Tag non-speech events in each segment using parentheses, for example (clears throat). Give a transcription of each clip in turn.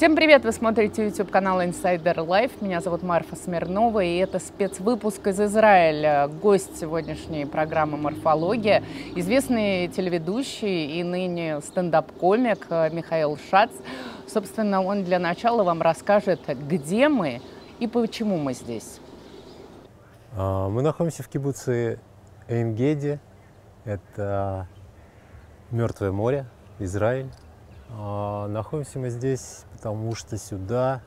Всем привет! Вы смотрите YouTube канал Insider Life. Меня зовут Марфа Смирнова, и это спецвыпуск из Израиля. Гость сегодняшней программы «Морфология» – известный телеведущий и ныне стендап-комик Михаил Шац. Собственно, он для начала вам расскажет, где мы и почему мы здесь. А, мы находимся в кибуце Эйнгеди. Это Мертвое море, Израиль. А, находимся мы здесь, потому что сюда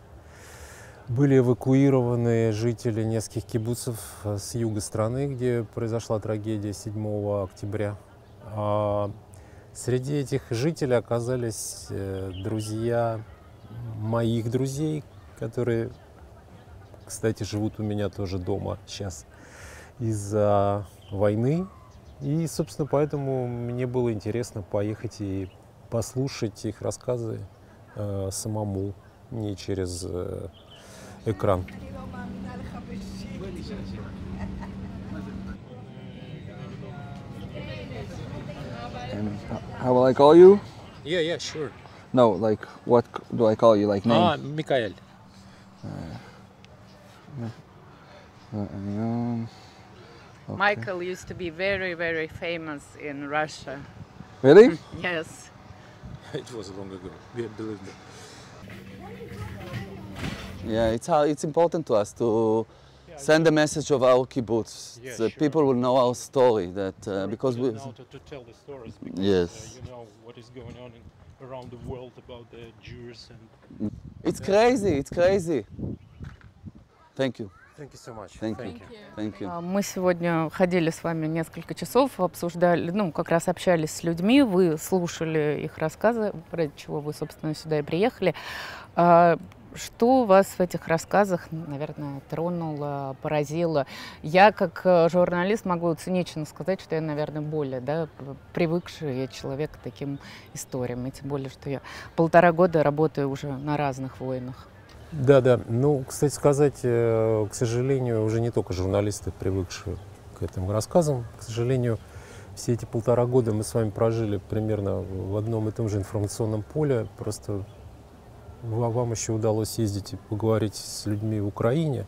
были эвакуированы жители нескольких кибуцев с юга страны, где произошла трагедия 7 октября. А, среди этих жителей оказались э, друзья моих друзей, которые, кстати, живут у меня тоже дома сейчас из-за войны. И, собственно, поэтому мне было интересно поехать и послушать их рассказы э, самому, не через э, экран. And how will I call you? Yeah, yeah, sure. No, like what do I call you? Like name? А, Микаэль. Uh, um, okay. Michael used to be very, very famous in Russia. Really? Yes. It was long ago, believe me. yeah, it's how it's important to us to send the message of our kibbutz. Yeah, the sure. people will know our story that uh, because we. now to, to tell the stories because Yes. uh, you know what is going on in, around the world about the Jews and It's crazy. It's crazy. Thank you. Thank you so much. Thank you. Thank you. А, Мы сегодня ходили с вами несколько часов, обсуждали, ну, как раз общались с людьми, вы слушали их рассказы, ради чего вы, собственно, сюда и приехали. А, Что вас в этих рассказах, наверное, тронуло, поразило? Я, как э, журналист, могу цинично сказать, что я, наверное, более да, привыкший человек к таким историям. И тем более, что я полтора года работаю уже на разных войнах. Да, да. Ну, кстати сказать, э, к сожалению, уже не только журналисты, привыкшие к этим рассказам, к сожалению, все эти полтора года мы с вами прожили примерно в одном и том же информационном поле. Просто ва- вам еще удалось ездить и поговорить с людьми в Украине.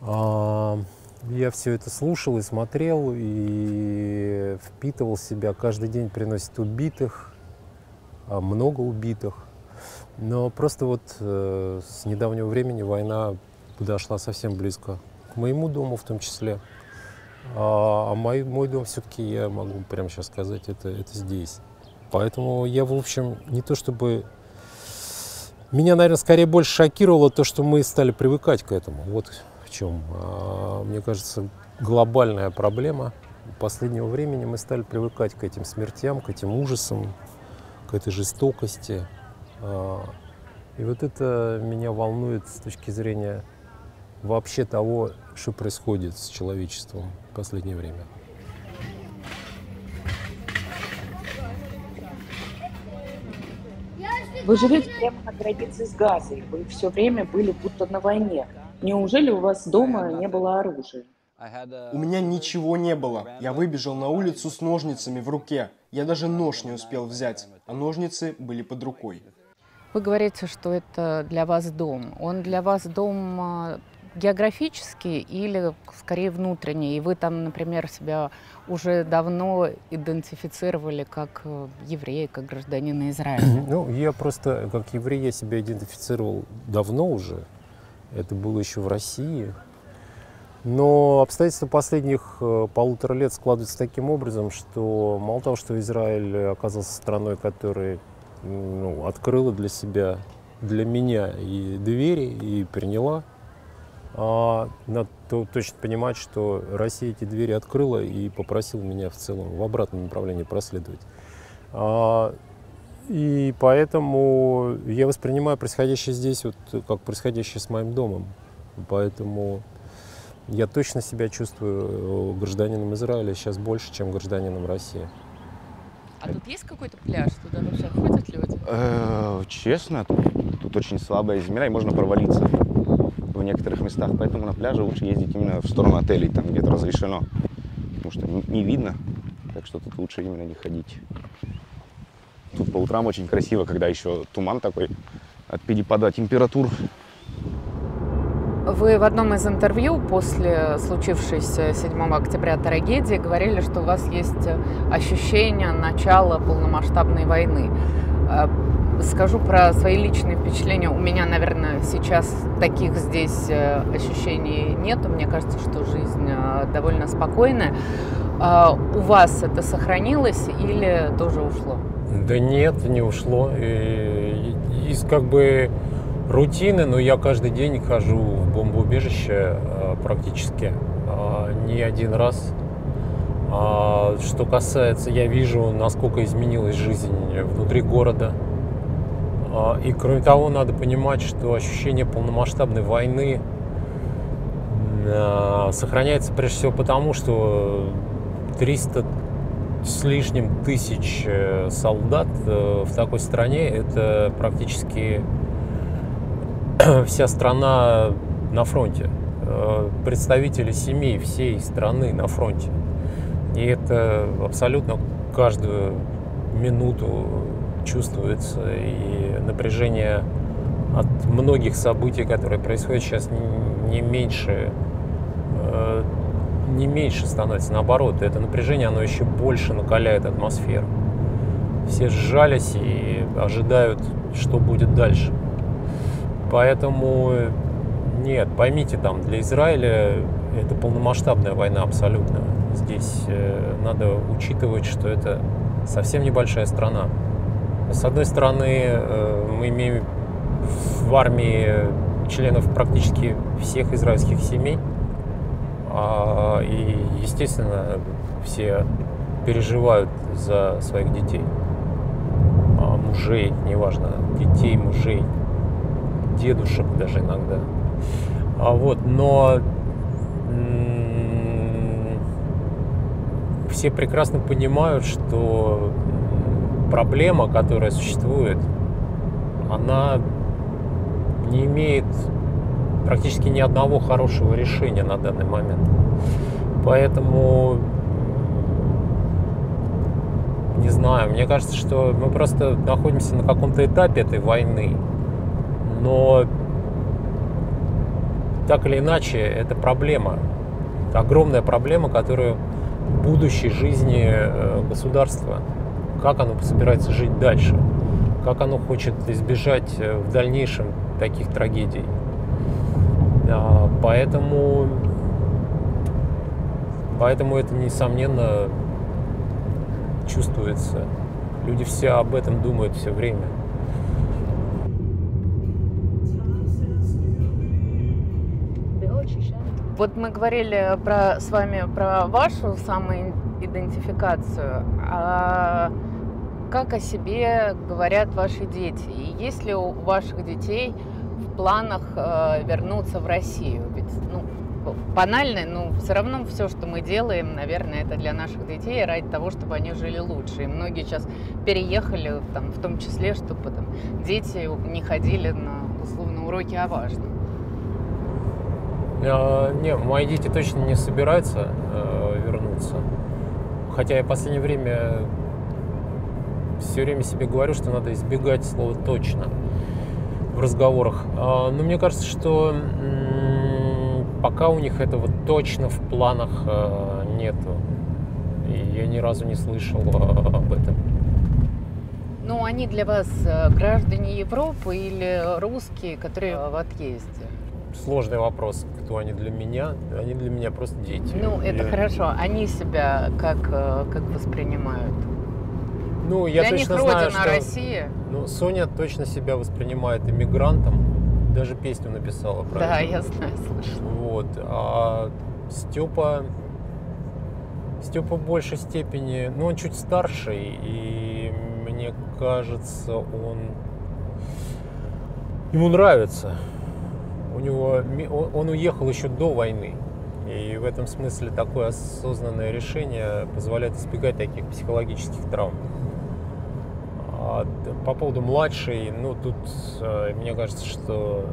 А, Я все это слушал и смотрел, и впитывал себя. Каждый день приносит убитых, а много убитых. Но просто вот э, с недавнего времени война подошла совсем близко к моему дому в том числе. А, а мой, мой дом все-таки, я могу прямо сейчас сказать, это, это здесь. Поэтому я, в общем, не то чтобы... Меня, наверное, скорее больше шокировало то, что мы стали привыкать к этому. Вот в чем, а, мне кажется, глобальная проблема последнего времени. Мы стали привыкать к этим смертям, к этим ужасам, к этой жестокости. А, И вот это меня волнует с точки зрения вообще того, что происходит с человечеством в последнее время. Вы живете прямо на границе с Газой. Вы все время были будто на войне. Неужели у вас дома не было оружия? У меня ничего не было. Я выбежал на улицу с ножницами в руке. Я даже нож не успел взять, а ножницы были под рукой. Вы говорите, что это для вас дом. Он для вас дом а, географический или скорее внутренний? И вы там, например, себя уже давно идентифицировали как э, еврей, как гражданина Израиля? (clears throat) Ну, я просто, как еврей, я себя идентифицировал давно уже. Это было еще в России. Но обстоятельства последних э, полутора лет складываются таким образом, что мало того, что Израиль оказался страной, которая ну, открыла для себя, для меня и двери, и приняла, а надо то- точно понимать, что Россия эти двери открыла и попросила меня в целом в обратном направлении проследовать. А, и поэтому я воспринимаю происходящее здесь вот как происходящее с моим домом. Поэтому я точно себя чувствую э, гражданином Израиля сейчас больше, чем гражданином России. А тут есть какой-то пляж? Туда вообще ходят люди? Э, Честно, тут, очень слабая земля и можно провалиться в некоторых местах. Поэтому на пляже лучше ездить именно в сторону отелей, там где-то разрешено. Потому что не видно, так что тут лучше именно не ходить. Тут по утрам очень красиво, когда еще туман такой от перепада температур. Вы в одном из интервью после случившейся 7 октября трагедии говорили, что у вас есть ощущение начала полномасштабной войны. Э, скажу про свои личные впечатления. У меня, наверное, сейчас таких здесь э, ощущений нет. Мне кажется, что жизнь э, довольно спокойная. У вас это сохранилось или тоже ушло? Да нет, не ушло. И, из как бы рутины, но я каждый день хожу в бомбоубежище э, практически э, не один раз. А, что касается, я вижу, насколько изменилась жизнь внутри города. А, и кроме того, надо понимать, что ощущение полномасштабной войны э, сохраняется прежде всего потому, что 300 с лишним тысяч солдат в такой стране это практически (clears throat) вся страна на фронте, э, представители семей всей страны на фронте. И это абсолютно каждую минуту чувствуется. И напряжение от многих событий, которые происходят сейчас, не меньше, э, не меньше становится. Наоборот, это напряжение, оно еще больше накаляет атмосферу. Все сжались и ожидают, что будет дальше. Поэтому нет, поймите, там для Израиля это полномасштабная война абсолютно. Здесь э, надо учитывать, что это совсем небольшая страна. С одной стороны, э, мы имеем в армии членов практически всех израильских семей, а, и, естественно, все переживают за своих детей, а, мужей, неважно, детей, мужей, дедушек даже иногда. А вот, но все прекрасно понимают, что проблема, которая существует, она не имеет практически ни одного хорошего решения на данный момент. Поэтому не знаю, мне кажется, что мы просто находимся на каком-то этапе этой войны, но так или иначе это проблема, огромная проблема, которую будущей жизни э, государства, как оно собирается жить дальше, как оно хочет избежать э, в дальнейшем таких трагедий. Поэтому, поэтому это, несомненно, чувствуется. Люди все об этом думают все время. Вот мы говорили про, с вами про вашу самоидентификацию. А как о себе говорят ваши дети? И есть ли у ваших детей в планах э, вернуться в Россию? Ведь, ну, банально, но все равно все, что мы делаем, наверное, это для наших детей ради того, чтобы они жили лучше. И многие сейчас переехали, там, в том числе, чтобы там, дети не ходили на условно уроки о важном. А, не, мои дети точно не собираются э, вернуться. Хотя я в последнее время все время себе говорю, что надо избегать слова точно в разговорах. А, но мне кажется, что пока у них этого точно в планах э, нету. И я ни разу не слышал э, об этом. Ну, они для вас граждане Европы или русские, которые в отъезде? сложный вопрос, кто они для меня. Они для меня просто дети. Ну, это я... хорошо. Они себя как, э, как воспринимают? Ну, я для точно них знаю, что... Россия. Ну, Соня точно себя воспринимает иммигрантом. Даже песню написала про Да, я знаю, слышала. Вот. А Степа... Степа в большей степени... Ну, он чуть старше, и мне кажется, он... Ему нравится у него, он уехал еще до войны. И в этом смысле такое осознанное решение позволяет избегать таких психологических травм. А по поводу младшей, ну тут э, мне кажется, что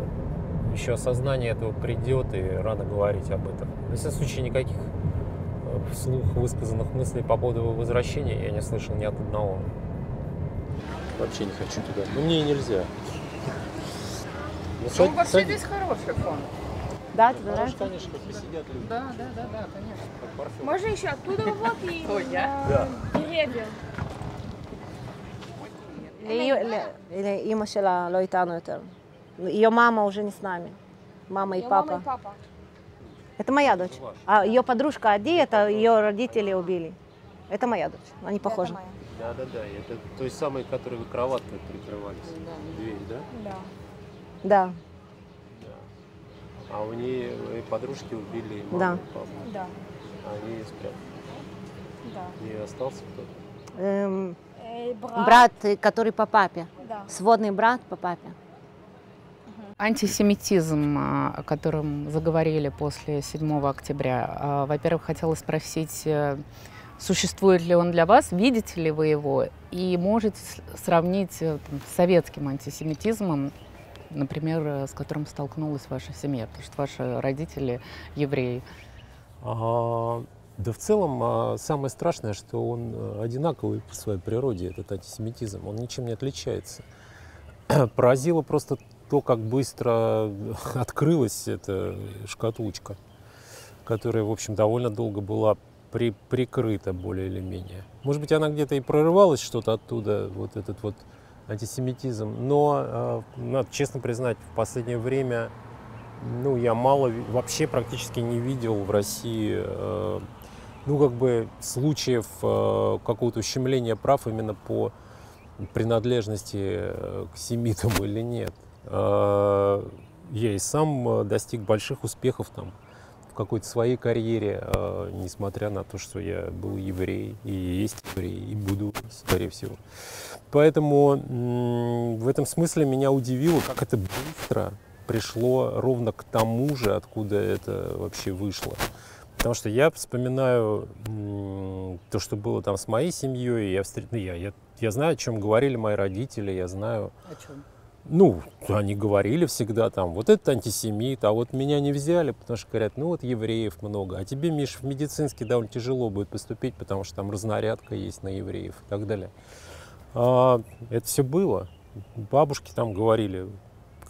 еще осознание этого придет и рано говорить об этом. В любом случае никаких э, вслух высказанных мыслей по поводу его возвращения я не слышал ни от одного. Вообще не хочу туда. Ну мне и нельзя. Ну, Ну, сад- вообще сад- здесь хороший фон. Да, тебе Хороший, нравится? конечно, как посидят люди. Да, да, да, да, конечно. как парфюм. Можно еще оттуда (laughs) вот и Ой, я? Да. деревья. לאימא שלה לא איתנו יותר. ее мама уже не с нами. Мама и Её мама папа. и папа. Это моя дочь. А ее подружка Ади, это ее родители убили. Это моя дочь. Они похожи. Это моя. Да, да, да. Это той самой, которой вы кроваткой прикрывались. Дверь, да? Да. Да. Да. А у нее подружки убили маму, Да. папу. Да. А они ее спрятали. Да. И остался кто-то. Эм, Э, брат. брат, э, который по папе. Да. Сводный брат по папе. Антисемитизм, а, о котором заговорили после 7 октября. А, Во-первых, хотела спросить, э, существует ли он для вас, видите ли вы его, и можете сравнить э, там, с советским антисемитизмом, например, э, с которым столкнулась ваша семья, потому что ваши родители евреи. А, да в целом а, самое страшное, что он э, одинаковый по своей природе, этот антисемитизм. Он ничем не отличается. (clears throat) Поразило просто то, как быстро (laughs) открылась эта шкатулочка, которая, в общем, довольно долго была при, прикрыта более или менее. Может быть, она где-то и прорывалась что-то оттуда, вот этот вот антисемитизм. Но, э, надо честно признать, в последнее время ну, я мало, вообще практически не видел в России, э, ну, как бы случаев э, какого-то ущемления прав именно по принадлежности к семитам (laughs) или нет. Я и сам достиг больших успехов там в какой-то своей карьере, несмотря на то, что я был еврей и есть еврей, и буду, скорее всего. Поэтому в этом смысле меня удивило, как это быстро пришло ровно к тому же, откуда это вообще вышло. Потому что я вспоминаю то, что было там с моей семьей, я, встр- ну, я, я, я знаю, о чем говорили мои родители, я знаю, О чем? ну, они говорили всегда там, вот это антисемит, а вот меня не взяли, потому что говорят, ну вот евреев много, а тебе, Миш, в медицинский довольно тяжело будет поступить, потому что там разнарядка есть на евреев и так далее. А, это все было. Бабушки там говорили,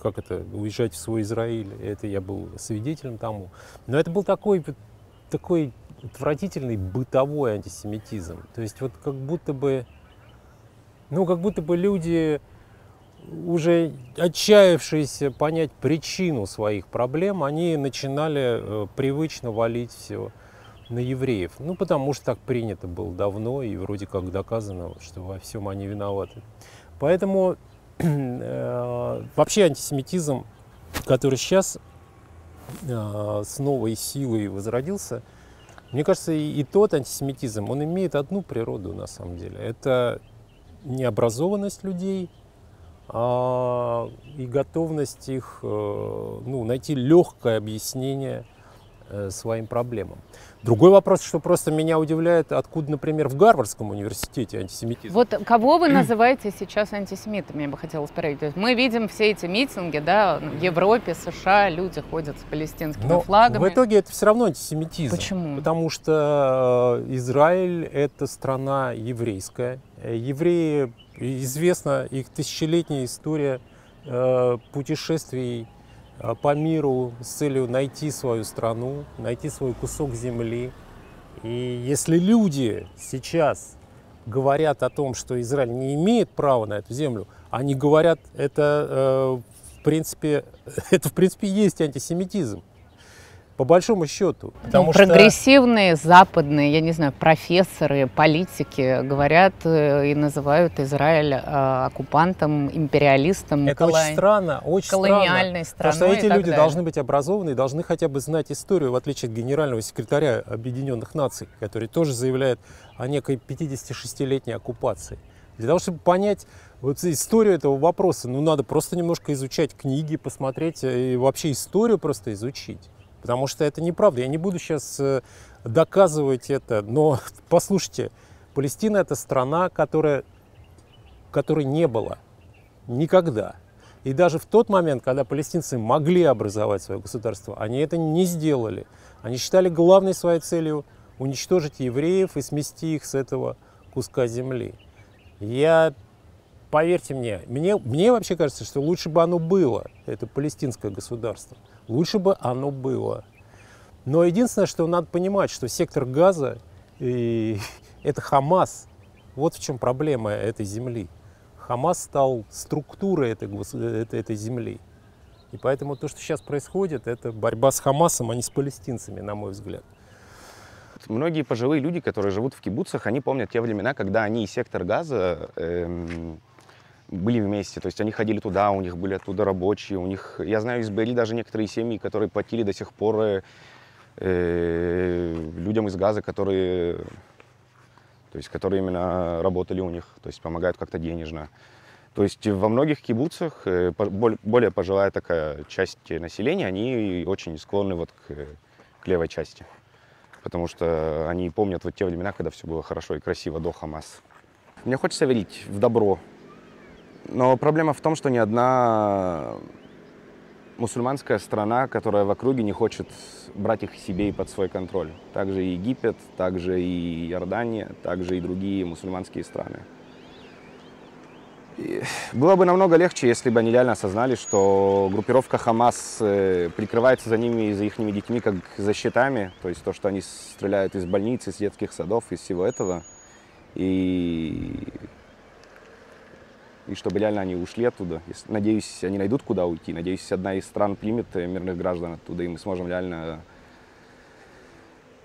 как это, уезжать в свой Израиль, это я был свидетелем тому. Но это был такой, такой отвратительный бытовой антисемитизм. То есть вот как будто бы, ну как будто бы люди уже отчаявшиеся понять причину своих проблем, они начинали э, привычно валить все на евреев. Ну, потому что так принято было давно, и вроде как доказано, что во всем они виноваты. Поэтому (clears throat) э, вообще антисемитизм, который сейчас э, с новой силой возродился, мне кажется, и, тот антисемитизм, он имеет одну природу на самом деле. Это необразованность людей, а, и готовность их э, ну, найти легкое объяснение своим проблемам. Другой вопрос, что просто меня удивляет, откуда, например, в Гарвардском университете антисемитизм. Вот кого вы называете сейчас антисемитами, я бы хотела спросить. То есть мы видим все эти митинги, да, в Европе, США, люди ходят с палестинскими Но флагами. в итоге это все равно антисемитизм. Почему? Потому что э, Израиль – это страна еврейская. Э, Евреи, известна их тысячелетняя история э, путешествий э, по миру с целью найти свою страну, найти свой кусок земли. И если люди сейчас говорят о том, что Израиль не имеет права на эту землю, они говорят, это э, в принципе, (laughs) это в принципе есть антисемитизм. По большому счету. Ну, Потому что- прогрессивные западные, я не знаю, профессоры, политики говорят э, и называют Израиль э, оккупантом, империалистом, Это очень колон- странно, очень колониальной странно. Потому страной что и эти люди далее. должны быть образованы и должны хотя бы знать историю, в отличие от генерального секретаря Объединенных Наций, который тоже заявляет о некой 56-летней оккупации. Для того, чтобы понять вот историю этого вопроса, ну, надо просто немножко изучать книги, посмотреть э, и вообще историю просто изучить. Потому что это неправда. Я не буду сейчас э, доказывать это, но (laughs) послушайте, Палестина это страна, которая, которой не было никогда. И даже в тот момент, когда палестинцы могли образовать свое государство, они это не сделали. Они считали главной своей целью уничтожить евреев и смести их с этого куска земли. Я поверьте мне, мне, мне вообще кажется, что лучше бы оно было, это палестинское государство. Лучше бы оно было. Но единственное, что надо понимать, что сектор газа и (laughs) это Хамас. Вот в чем проблема этой земли. Хамас стал структурой этой, этой, этой земли. И поэтому то, что сейчас происходит, это борьба с Хамасом, а не с палестинцами, на мой взгляд. Многие пожилые люди, которые живут в кибуцах, они помнят те времена, когда они и сектор газа эм, были вместе. То есть они ходили туда, у них были оттуда рабочие. У них, я знаю из Бери даже некоторые семьи, которые платили до сих пор э, э, людям из газа, которые, то есть, которые именно работали у них, то есть помогают как-то денежно. То есть во многих кибуцах э, более пожилая такая часть населения, они очень склонны вот к, к левой части потому что они помнят вот те времена, когда все было хорошо и красиво до Хамас. Мне хочется верить в добро, но проблема в том, что ни одна мусульманская страна, которая в округе не хочет брать их себе и под свой контроль. Также и Египет, также и Иордания, также и другие мусульманские страны. Было бы намного легче, если бы они реально осознали, что группировка Хамас э, прикрывается за ними и за их детьми как за щитами, то есть то, что они стреляют из больниц, из детских садов, из всего этого, и, и чтобы реально они ушли оттуда. Надеюсь, они найдут куда уйти, надеюсь, одна из стран примет э, мирных граждан оттуда, и мы сможем реально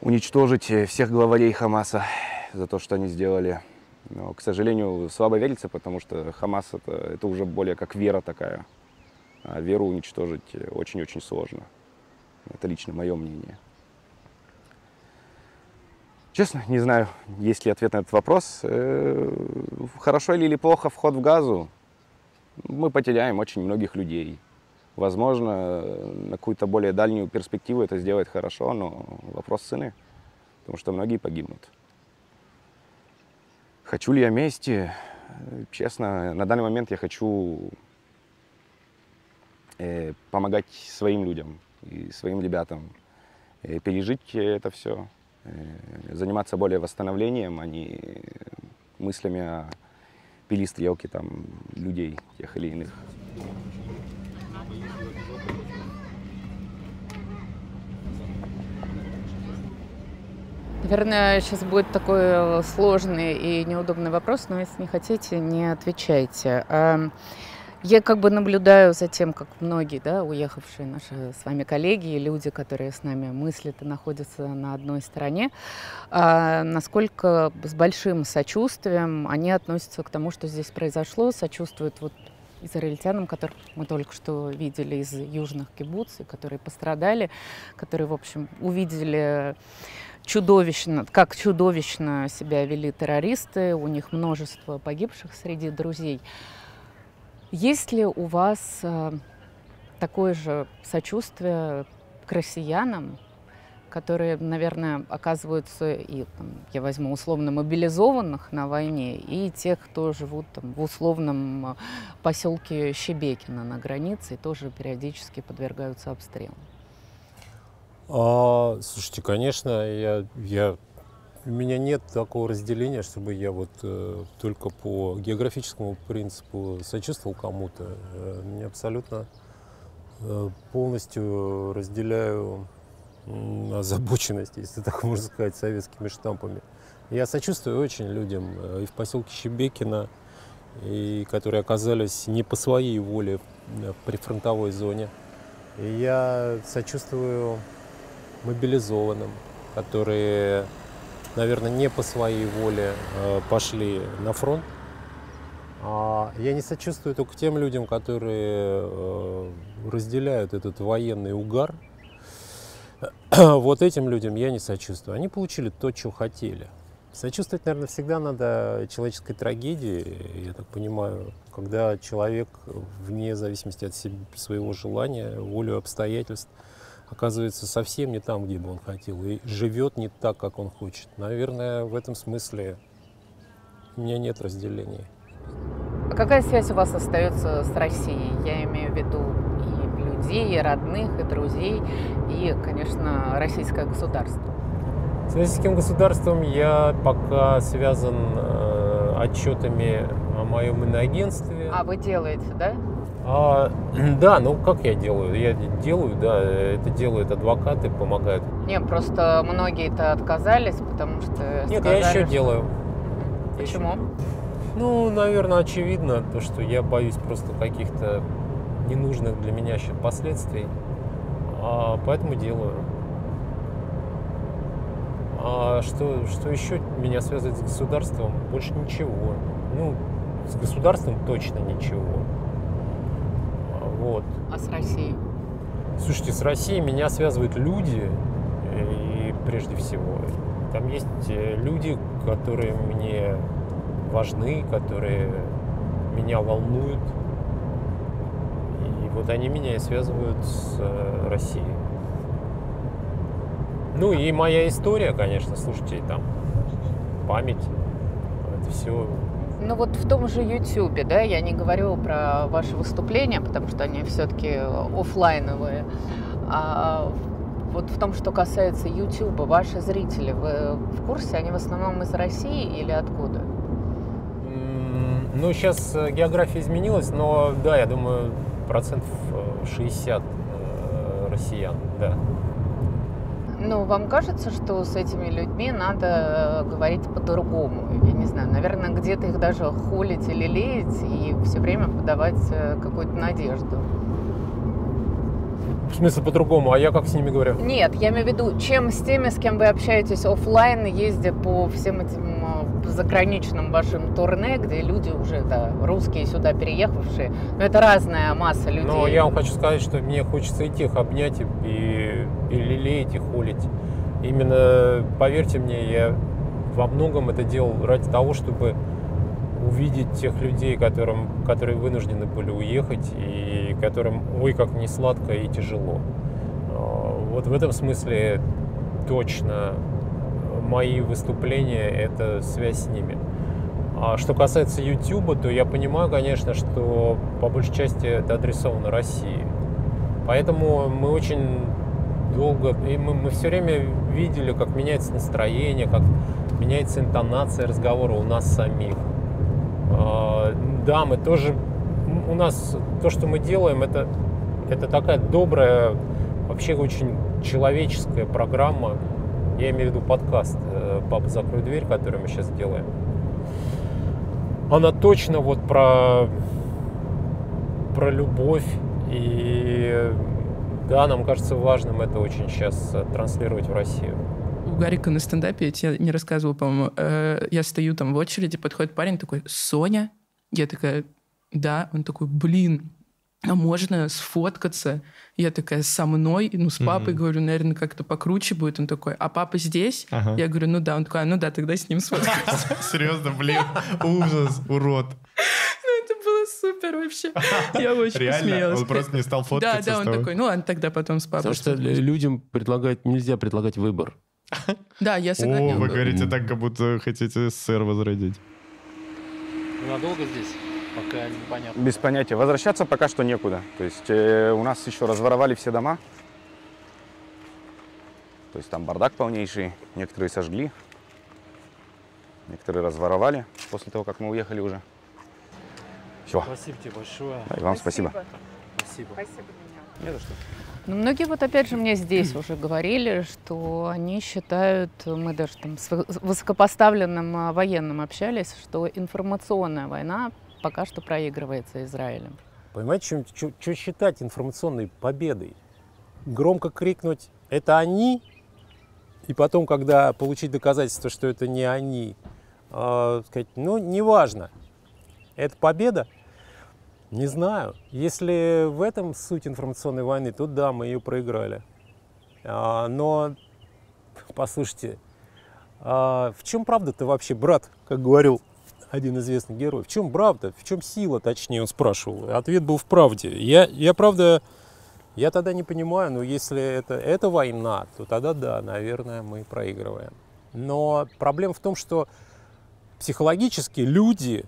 уничтожить э, всех главарей Хамаса за то, что они сделали. Но, к сожалению, слабо верится, потому что Хамас это, это уже более как вера такая. А веру уничтожить очень-очень сложно. Это лично мое мнение. Честно, не знаю, есть ли ответ на этот вопрос. Э, хорошо или плохо вход в газу? Мы потеряем очень многих людей. Возможно, на какую-то более дальнюю перспективу это сделает хорошо, но вопрос цены, потому что многие погибнут. Хочу ли я мести? Честно, на данный момент я хочу э, помогать своим людям и своим ребятам э, пережить это все, заниматься более восстановлением, а не мыслями о пили стрелки там людей тех или иных. Наверное, сейчас будет такой э, сложный и неудобный вопрос, но если не хотите, не отвечайте. Я как бы наблюдаю за тем, как многие, да, уехавшие наши с вами коллеги и люди, которые с нами мыслят и находятся на одной стороне, а, насколько с большим сочувствием они относятся к тому, что здесь произошло, сочувствуют вот израильтянам, которых мы только что видели из южных кибуц, которые пострадали, которые, в общем, увидели чудовищно, как чудовищно себя вели террористы, у них множество погибших среди друзей. Есть ли у вас э, такое же сочувствие к россиянам, которые, наверное, оказываются и, там, я возьму, условно мобилизованных на войне, и тех, кто живут там, в условном э, поселке Щебекино на границе и тоже периодически подвергаются обстрелам? А, слушайте, конечно, я, я, у меня нет такого разделения, чтобы я вот э, только по географическому принципу сочувствовал кому-то. Э, я абсолютно э, полностью разделяю э, озабоченность, если так (laughs) можно сказать, советскими штампами. Я сочувствую очень людям э, и в поселке Щебекино, и которые оказались не по своей воле в прифронтовой зоне. И я сочувствую мобилизованным, которые, наверное, не по своей воле э, пошли на фронт. А я не сочувствую только тем людям, которые э, разделяют этот военный угар. (clears throat) Вот этим людям я не сочувствую. Они получили то, что хотели. Сочувствовать, наверное, всегда надо человеческой трагедии, я так понимаю, когда человек вне зависимости от своего желания, волю обстоятельств – оказывается совсем не там, где бы он хотел, и живет не так, как он хочет. Наверное, в этом смысле у меня нет разделения. А какая связь у вас остается с Россией? Я имею в виду и людей, и родных, и друзей, и, конечно, российское государство. С российским государством я пока связан э, отчетами о моем иноагентстве. А вы делаете, да? А, да, ну как я делаю? Я делаю, да, это делают адвокаты, помогают. Не, просто многие-то отказались, потому что Нет, сказали, я еще что- делаю. Почему? Ну, наверное, очевидно, то, что я боюсь просто каких-то ненужных для меня сейчас последствий. А, поэтому делаю. А что, что еще меня связывает с государством? Больше ничего. Ну, с государством точно ничего. Вот. А с Россией? Слушайте, с Россией меня связывают люди, э, и прежде всего. Там есть э, люди, которые мне важны, которые меня волнуют. И вот они меня и связывают с э, Россией. Ну и моя история, конечно, слушайте, там память, это все Ну вот в том же Ютубе, да, я не говорю про ваши выступления, потому что они все-таки офлайновые. А вот в том, что касается Ютуба, ваши зрители, вы в курсе, они в основном из России или откуда? Ну, сейчас э, география изменилась, но да, я думаю, процентов э, 60 э, россиян, да. Ну, вам кажется, что с этими людьми надо э, говорить по-другому? Я не знаю, наверное, где-то их даже холить или леять и все время подавать э, какую-то надежду. В смысле по-другому, а я как с ними говорю? Нет, я имею в виду, чем с теми, с кем вы общаетесь офлайн, ездя по всем этим э, заграничным вашим турне, где люди уже, да, русские сюда переехавшие, но это разная масса людей. Но я вам хочу сказать, что мне хочется и тех обнять, и, и, лелеять, и холить. Именно, поверьте мне, я во многом это делал ради того, чтобы увидеть тех людей, которым, которые вынуждены были уехать, и которым, ой, как не сладко и тяжело. А, Вот в этом смысле точно мои выступления – это связь с ними. А что касается YouTube, то я понимаю, конечно, что по большей части это адресовано России. Поэтому мы очень долго, и мы, мы все время видели, как меняется настроение, как меняется интонация разговора у нас самих. А, Да, мы тоже, у нас то, что мы делаем, это, это такая добрая, вообще очень человеческая программа. Я имею в виду подкаст э, «Папа, закрой дверь», который мы сейчас делаем. Она точно вот про, про любовь. И да, нам кажется важным это очень сейчас э, транслировать в Россию. У Гарика на стендапе, я тебе не рассказывала, по-моему, э, я стою там в очереди, подходит парень такой, Соня? Я такая, да. Он такой, блин, а можно сфоткаться? Я такая, со мной, ну, с папой, Мгм. говорю, наверное, как-то покруче будет. Он такой, а папа здесь? Ага. Я говорю, ну да. Он такой, а, ну да, тогда с ним сфоткаюсь. (laughs) Серьезно, блин, ужас, урод. Супер вообще. (laughs) Я очень Реально? посмеялась. Он просто не стал фоткаться Да, да, он такой, ну ладно, тогда потом с папой. Потому что сфоткаюсь». людям предлагать нельзя предлагать выбор. (laughs) Да, я О, согласна. вы говорите так, как будто хотите СССР возродить. Надолго здесь? Пока непонятно. Без понятия. Возвращаться пока что некуда. То есть э, у нас еще разворовали все дома. То есть там бардак полнейший. Некоторые сожгли. Некоторые разворовали после того, как мы уехали уже. Все. Спасибо тебе большое. Да, и вам спасибо. Спасибо. Спасибо, Не за что. Ну, многие вот опять же мне здесь уже говорили, что они считают, мы даже там с высокопоставленным а, военным общались, что информационная война пока что проигрывается Израилем. Понимаете, что считать информационной победой? Громко крикнуть «это они», и потом, когда получить доказательство, что это не они, э, сказать, ну, неважно, это победа? Не знаю. Если в этом суть информационной войны, то да, мы ее проиграли. А, но, послушайте, а в чем правда-то вообще, брат, как говорил один известный герой? В чем правда? В чем сила, точнее, он спрашивал. Ответ был в правде. Я, я правда, я тогда не понимаю, но если это, это война, то тогда да, наверное, мы проигрываем. Но проблема в том, что психологически люди,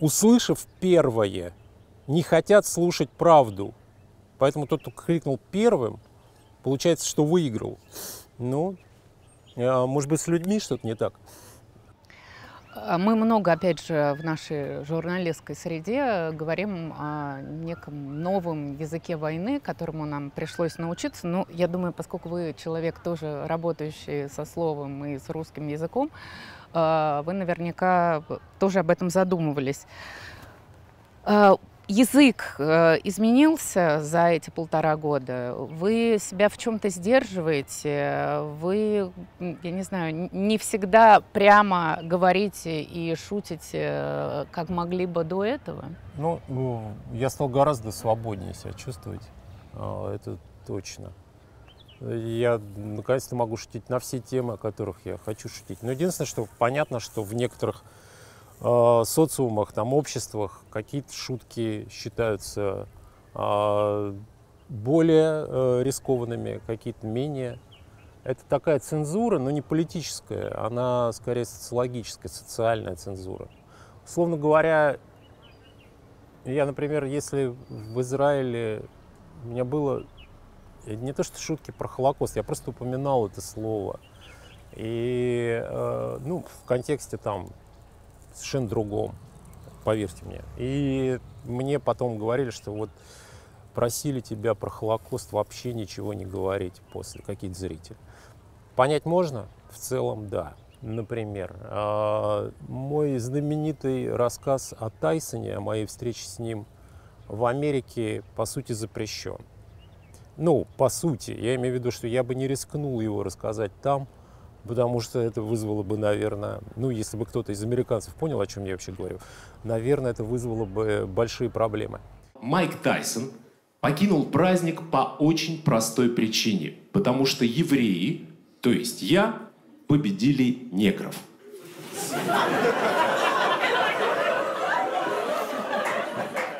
услышав первое, не хотят слушать правду. Поэтому тот, кто крикнул первым, получается, что выиграл. Ну, э, может быть, с людьми что-то не так. А Мы много, опять же, в нашей журналистской среде говорим о неком новом языке войны, которому нам пришлось научиться. Ну, я думаю, поскольку вы человек тоже работающий со словом и с русским языком, вы наверняка тоже об этом задумывались. Э, Язык э, изменился за эти полтора года. Вы себя в чем-то сдерживаете. Вы, я не знаю, не всегда прямо говорите и шутите, э, как могли бы до этого. Ну, ну, я стал гораздо свободнее себя чувствовать, а, это точно. Я наконец-то могу шутить на все темы, о которых я хочу шутить. Но единственное, что понятно, что в некоторых э, социумах, там, обществах какие-то шутки считаются а, более э, рискованными, какие-то менее. Это такая цензура, но не политическая, она скорее социологическая, социальная цензура. Условно говоря, я, например, если в Израиле у меня было э, не то что шутки про Холокост, я просто упоминал это слово. И, э, ну, в контексте там совершенно другом, поверьте мне. И мне потом говорили, что вот просили тебя про Холокост вообще ничего не говорить после, какие-то зрители. Понять можно? В целом, да. Например, а, мой знаменитый рассказ о Тайсоне, о моей встрече с ним в Америке, по сути, запрещен. Ну, по сути, я имею в виду, что я бы не рискнул его рассказать там, потому что это вызвало бы, наверное, ну, если бы кто-то из американцев понял, о чем я вообще говорю, наверное, это вызвало бы большие проблемы. Майк Тайсон покинул праздник по очень простой причине. Потому что евреи, то есть я, победили негров.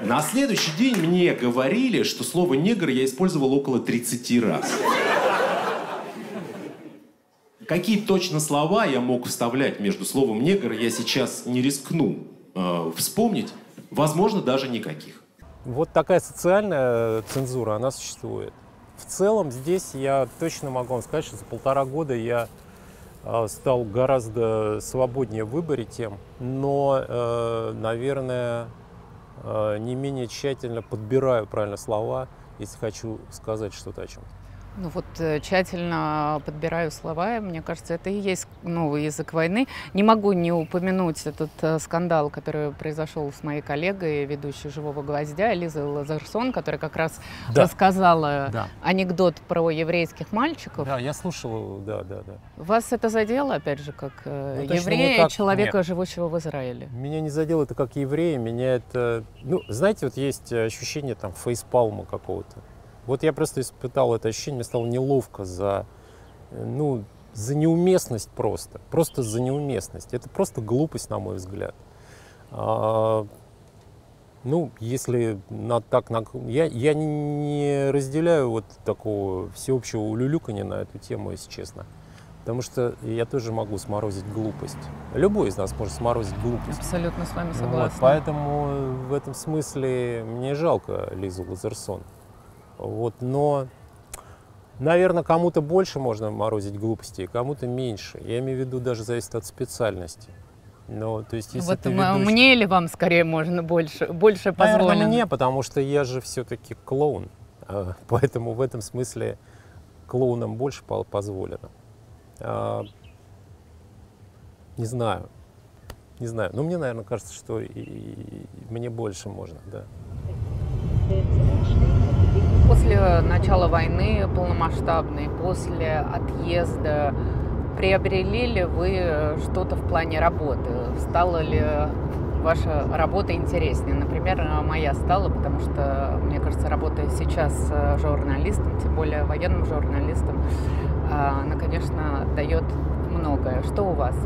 На следующий день мне говорили, что слово «негр» я использовал около 30 раз. Какие точно слова я мог вставлять между словом «негр» я сейчас не рискну э, вспомнить. Возможно, даже никаких. Вот такая социальная цензура, она существует. В целом здесь я точно могу вам сказать, что за полтора года я э, стал гораздо свободнее в выборе тем, но, э, наверное, э, не менее тщательно подбираю правильно слова, если хочу сказать что-то о чем-то. Ну вот э, тщательно подбираю слова, мне кажется, это и есть новый язык войны. Не могу не упомянуть этот э, скандал, который произошел с моей коллегой, ведущей «Живого гвоздя» Лизой Лазарсон, которая как раз Да. рассказала Да. анекдот про еврейских мальчиков. Да, я слушал, да, да, да. Вас это задело, опять же, как э, Ну, еврея, никак человека, нет. живущего в Израиле? Меня не задело это как еврея, меня это... Ну, знаете, вот есть ощущение там фейспалма какого-то. Вот я просто испытал это ощущение, мне стало неловко за, э, ну, за неуместность просто. Просто за неуместность. Это просто глупость, на мой взгляд. А, ну, если на, так... На, я, я не- разделяю вот такого всеобщего улюлюканья на эту тему, если честно. Потому что я тоже могу сморозить глупость. Любой из нас может сморозить глупость. Абсолютно с вами Вот, согласна. поэтому в этом смысле мне жалко Лизу Лазерсон. Вот, но, наверное, кому-то больше можно морозить глупости, кому-то меньше. Я имею в виду, даже зависит от специальности. Но, то есть, если вот ты ведущий- мне или вам скорее можно больше, больше Наверное, позволено? мне, потому что я же все-таки клоун. А, Поэтому в этом смысле клоунам больше по- позволено. А, Не знаю. Не знаю. Но мне, наверное, кажется, что и- и мне больше можно, да. После начала войны полномасштабной, после отъезда, приобрели ли вы что-то в плане работы? Стала ли ваша работа интереснее? Например, моя стала, потому что, мне кажется, работая сейчас э, журналистом, тем более военным журналистом, э, она, конечно, дает многое. Что у вас?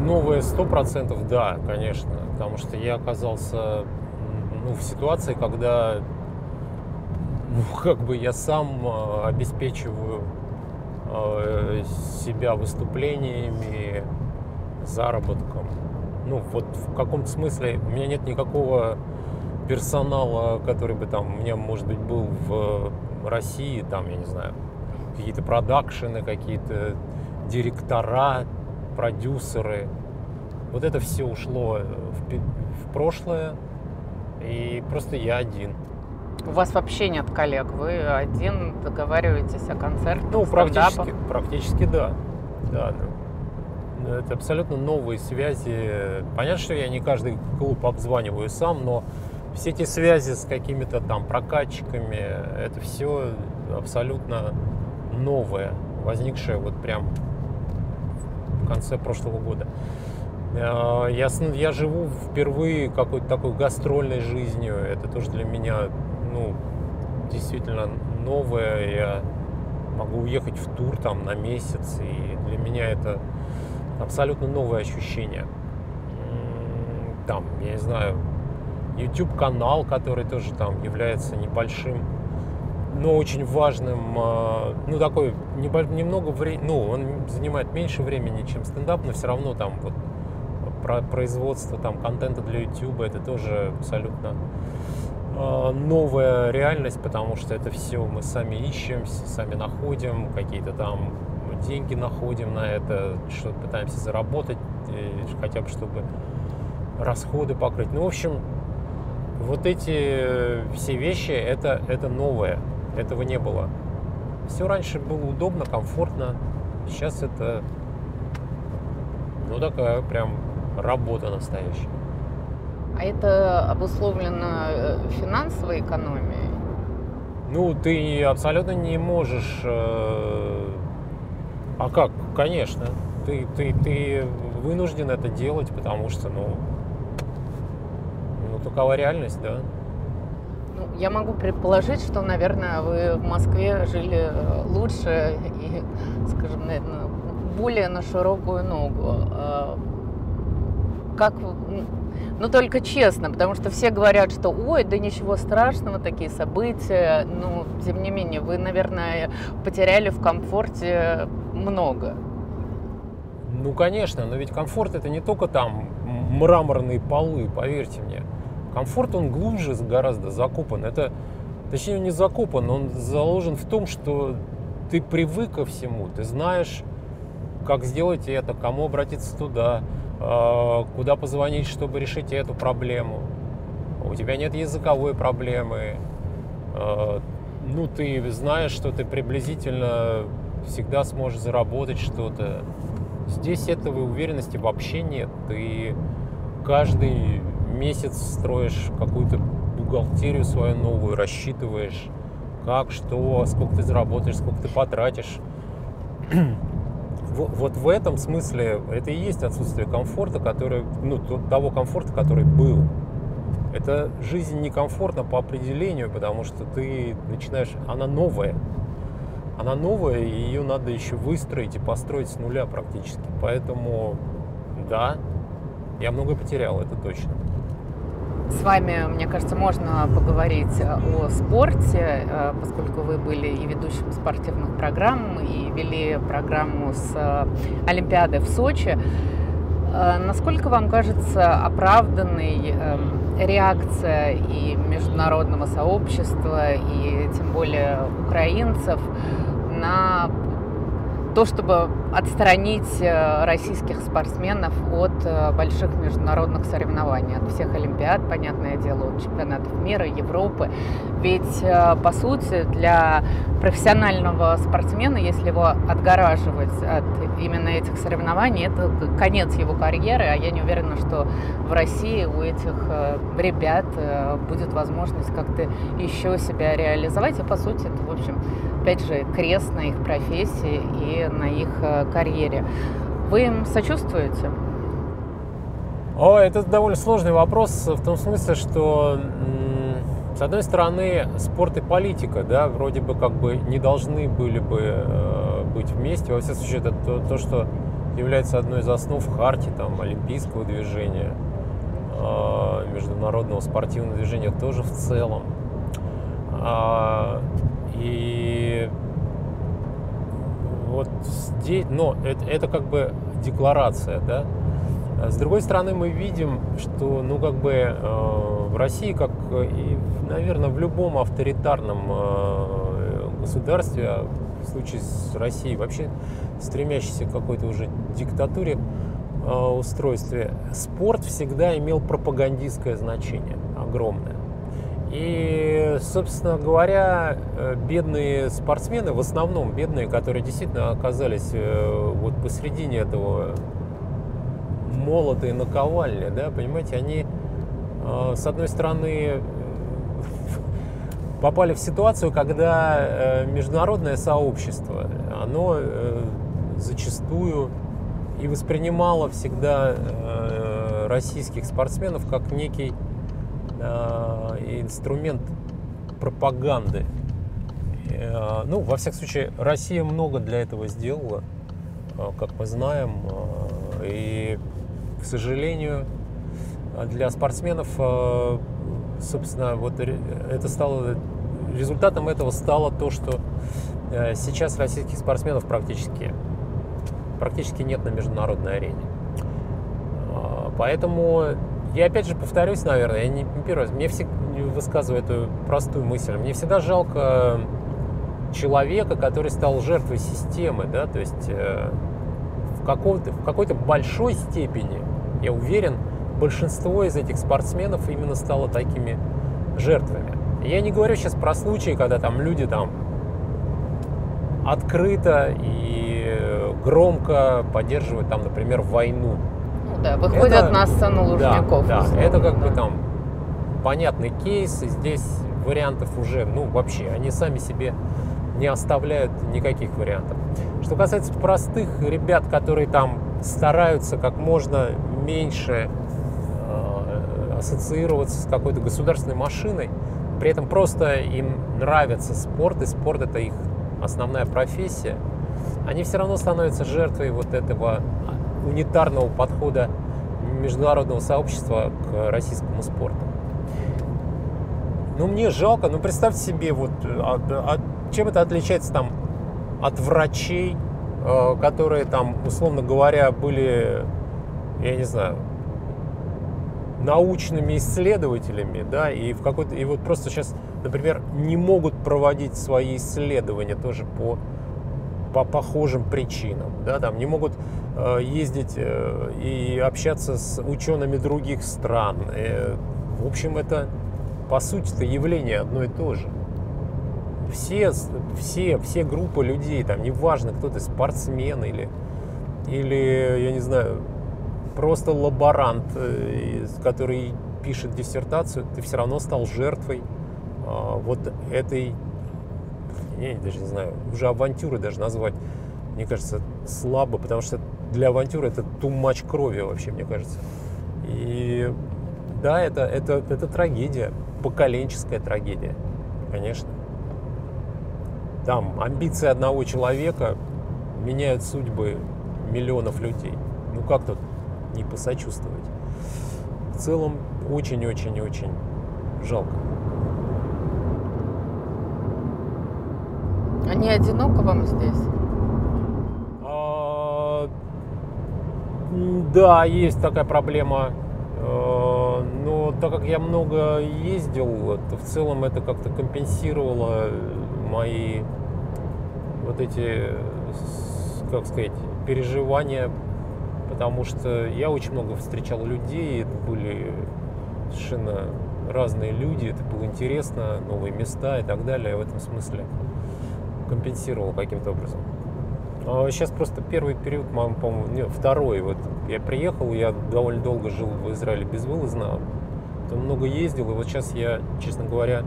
Новое сто процентов, да, конечно, потому что я оказался ну, в ситуации, когда как бы я сам э, обеспечиваю э, себя выступлениями, заработком. Ну, вот в каком-то смысле у меня нет никакого персонала, который бы там у меня, может быть, был в России, там, я не знаю, какие-то продакшены, какие-то директора, продюсеры. Вот это все ушло в, в прошлое, и просто я один. У вас вообще нет коллег, вы один договариваетесь о концертах, Ну, практически, практически да. Да, да. Ну, Это абсолютно новые связи. Понятно, что я не каждый клуб обзваниваю сам, но все эти связи с какими-то там прокатчиками, это все абсолютно новое, возникшее вот прям в конце прошлого года. Э, Я, я живу впервые какой-то такой гастрольной жизнью. Это тоже для меня, ну, действительно новое. Я могу уехать в тур там на месяц, и для меня это абсолютно новое ощущение. Там, я не знаю, YouTube-канал, который тоже там является небольшим, но очень важным, э, ну такой немного времени, ну он занимает меньше времени, чем стендап, но все равно там вот про производство там контента для YouTube это тоже абсолютно новая реальность, потому что это все мы сами ищем, сами находим, какие-то там деньги находим на это, что-то пытаемся заработать, э, хотя бы чтобы расходы покрыть. Ну, в общем, вот эти все вещи, это, это новое, этого не было. Все раньше было удобно, комфортно, сейчас это, ну, такая прям работа настоящая. А это обусловлено э, финансовой экономией? Ну, ты абсолютно не можешь... э, А как? Конечно. Ты, ты, ты вынужден это делать, потому что, ну, ну, такова реальность, да. Ну, я могу предположить, что, наверное, вы в Москве жили э, лучше и, скажем, наверное, более на широкую ногу. Как, ну только честно, потому что все говорят, что ой, да ничего страшного, такие события. Ну, тем не менее, вы, наверное, потеряли в комфорте много. Ну, конечно, но ведь комфорт это не только там мраморные полы, поверьте мне. Комфорт, он глубже гораздо закопан. Это, точнее, не закопан, он заложен в том, что ты привык ко всему, ты знаешь, как сделать это, кому обратиться туда, куда позвонить, чтобы решить эту проблему. У тебя нет языковой проблемы. Э, Ну, ты знаешь, что ты приблизительно всегда сможешь заработать что-то. Здесь этого уверенности вообще нет. Ты каждый месяц строишь какую-то бухгалтерию свою новую, рассчитываешь, как, что, сколько ты заработаешь, сколько ты потратишь. Во- Вот в этом смысле это и есть отсутствие комфорта, который, ну, то- того комфорта, который был. Это жизнь некомфортна по определению, потому что ты начинаешь, она новая. Она новая, и ее надо еще выстроить и построить с нуля практически. Поэтому, да, я много потерял, это точно. С вами, мне кажется, можно поговорить о спорте, э, поскольку вы были и ведущим спортивных программ, и вели программу с э, Олимпиады в Сочи. Э, Насколько вам кажется оправданной эм, реакция и международного сообщества, и тем более украинцев на то, чтобы отстранить э, российских спортсменов от э, больших международных соревнований, от всех Олимпиад, понятное дело, от чемпионатов мира, Европы. Ведь, э, по сути, для профессионального спортсмена, если его отгораживать от именно этих соревнований, это конец его карьеры, а я не уверена, что в России у этих ребят будет возможность как-то еще себя реализовать. И, по сути, это, в общем, опять же, крест на их профессии и на их карьере. Вы им сочувствуете? О, это довольно сложный вопрос в том смысле, что с одной стороны спорт и политика, да, вроде бы как бы не должны были бы э, быть вместе. Во всяком случае, это то, то, что является одной из основ хартии там олимпийского движения, э, международного спортивного движения тоже в целом. А, и вот здесь, но это, это как бы декларация, да. С другой стороны, мы видим, что, ну, как бы э, в России, как и, наверное, в любом авторитарном э, государстве, а в случае с Россией вообще стремящейся к какой-то уже диктатуре, э, устройстве, спорт всегда имел пропагандистское значение огромное. И, собственно говоря, э, бедные спортсмены, в основном бедные, которые действительно оказались э, вот посредине этого молота наковальни, да, понимаете, они, э, с одной стороны, (laughs) попали в ситуацию, когда международное сообщество, оно зачастую и воспринимало всегда российских спортсменов как некий инструмент пропаганды. Э, ну, во всяком случае, Россия много для этого сделала, э, как мы знаем. И, к сожалению, для спортсменов, собственно, вот это стало результатом этого стало то, что сейчас российских спортсменов практически практически нет на международной арене. Поэтому я опять же повторюсь, наверное, я не первый раз, мне всегда высказываю эту простую мысль. Мне всегда жалко человека, который стал жертвой системы, да, то есть э, в, какой-то, в какой-то большой степени, я уверен, большинство из этих спортсменов именно стало такими жертвами. Я не говорю сейчас про случаи, когда там люди там открыто и громко поддерживают там, например, войну да, выходят это, на сцену Лужников. Да, да это как да. бы там понятный кейс, и здесь вариантов уже, ну, вообще, они сами себе не оставляют никаких вариантов. Что касается простых ребят, которые там стараются как можно меньше э, ассоциироваться с какой-то государственной машиной, при этом просто им нравится спорт, и спорт это их основная профессия, они все равно становятся жертвой вот этого унитарного подхода международного сообщества к российскому спорту. Ну, мне жалко, ну, представьте себе, вот, а, а, чем это отличается там от врачей, э, которые там, условно говоря, были, я не знаю, научными исследователями, да, и в какой-то, и вот просто сейчас, например, не могут проводить свои исследования тоже по по похожим причинам, да, там не могут э, ездить э, и общаться с учеными других стран. Э, в общем, это по сути это явление одно и то же. Все, все, все группы людей, там, неважно, кто ты, спортсмен или, или, я не знаю, просто лаборант, э, который пишет диссертацию, ты все равно стал жертвой э, вот этой я даже не знаю, уже авантюры даже назвать, мне кажется, слабо, потому что для авантюры это тумач крови вообще, мне кажется. И да, это, это, это трагедия, поколенческая трагедия, конечно. Там амбиции одного человека меняют судьбы миллионов людей. Ну как тут не посочувствовать? В целом очень-очень-очень жалко. Не одиноко вам здесь? А, да, есть такая проблема. А, но так как я много ездил, то в целом это как-то компенсировало мои вот эти, как сказать, переживания, потому что я очень много встречал людей, это были совершенно разные люди, это было интересно, новые места и так далее в этом смысле компенсировал каким-то образом. А сейчас просто первый период, по-моему, нет, второй. Вот я приехал, я довольно долго жил в Израиле безвылазно, потом много ездил, и вот сейчас я, честно говоря,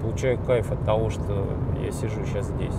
получаю кайф от того, что я сижу сейчас здесь.